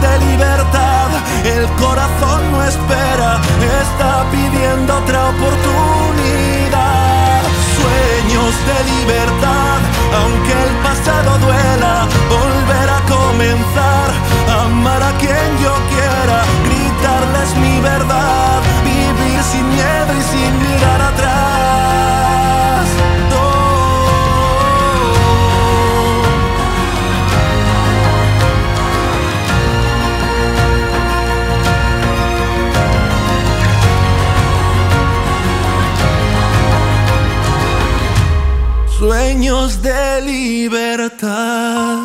de libertad. El corazón no espera, está pidiendo otra sueños de libertad.